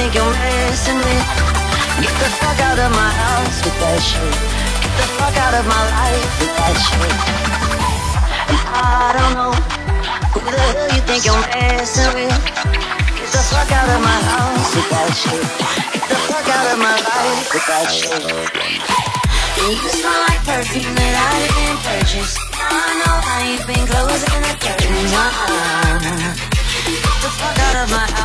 think you're messing with? Get the fuck out of my house with that shit. Get the fuck out of my life with that shit. I don't know who the hell you think you're messing with. Get the fuck out of my house with that shit. Get the fuck out of my life with that shit. You smell like perfume that I didn't purchase. I know how you've been closing the curtains. Uh-uh. Get the fuck out of my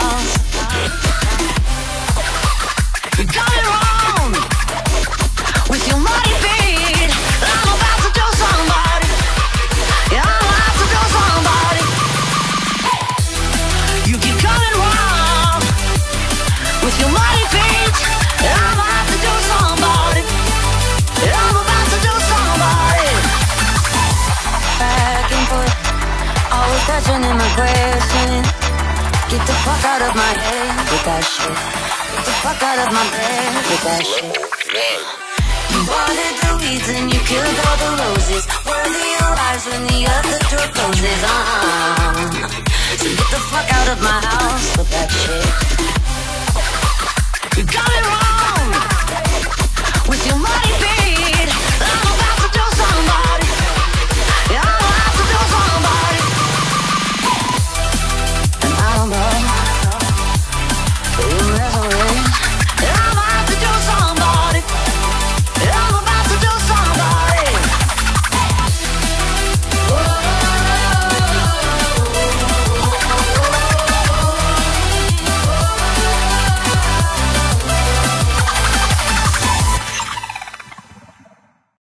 questioning my question. Get the fuck out of my head with that shit. Get the fuck out of my bed with that shit. You watered the weeds and you killed all the roses. Worthy arrives when the other door closes. Uh-uh. So get the fuck out of my house with that shit.